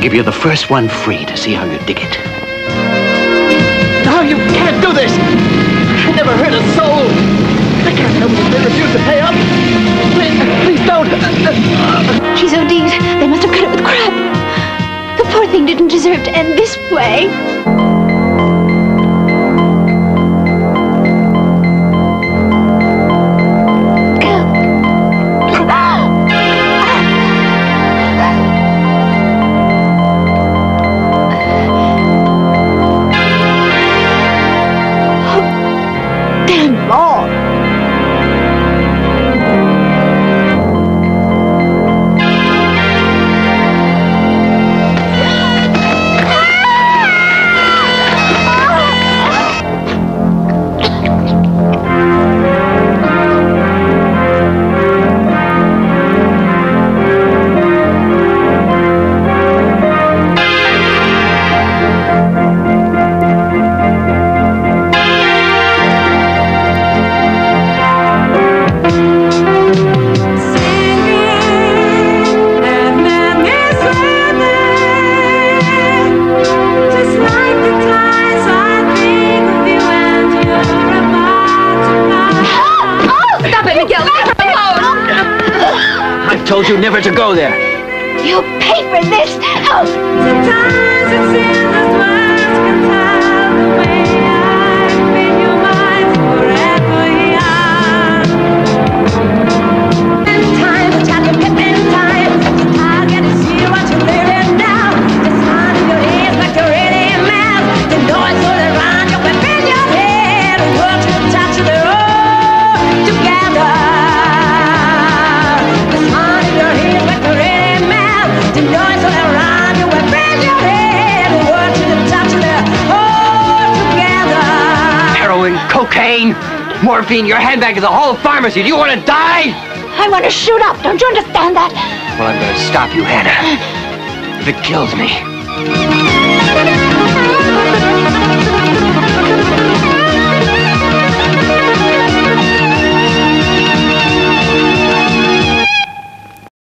give you the first one free to see how you dig it. No, you can't do this. I never hurt a soul. I can't help it if they refuse to pay up. Please, please don't. She's OD'd. They must have cut it with crap. The poor thing didn't deserve to end this way. Told you never to go there. You'll pay for this. Help! Cocaine, morphine, your handbag is a whole pharmacy. Do you want to die? I want to shoot up. Don't you understand that? Well, I'm going to stop you, Hanna. If it kills me.